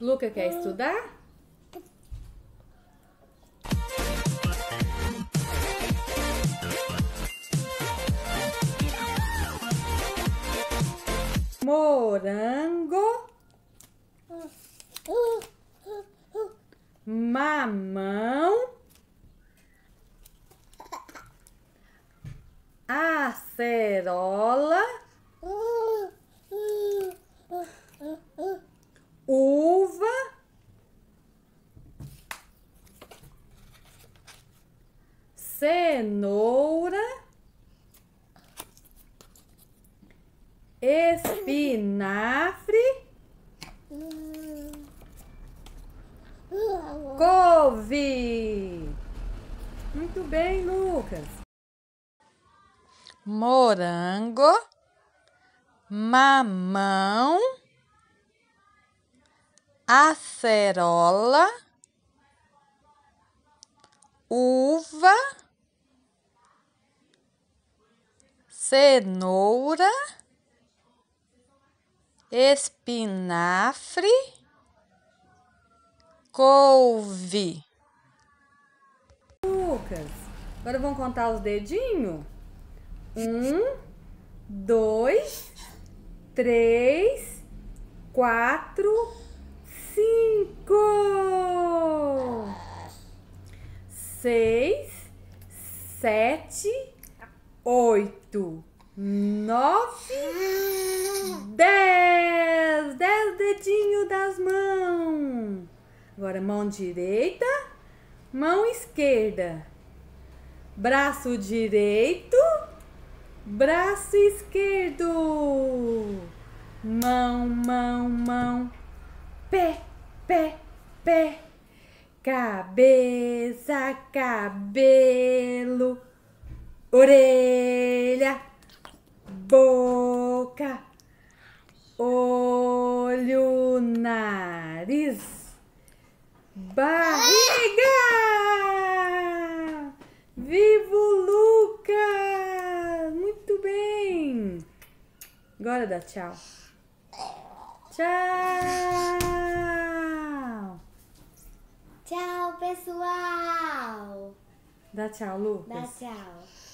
Luca quer estudar? Morango, mamão, acerola, uva, cenoura, espinafre, couve. Muito bem, Lucas. Morango, mamão, acerola, uva, cenoura, espinafre, couve. Lucas, agora vamos contar os dedinhos? Um, dois, três, quatro, cinco, seis, sete, oito, nove, dez. Dez dedinhos das mãos. Agora, mão direita, mão esquerda, braço direito, braço esquerdo, mão, mão, mão, pé, pé, pé, cabeça, cabelo, orelha, boca, olho, nariz, barriga. Viva o Lucas! Muito bem! Agora dá tchau. Tchau! Tchau, pessoal. Dá tchau, Lucas. Dá tchau.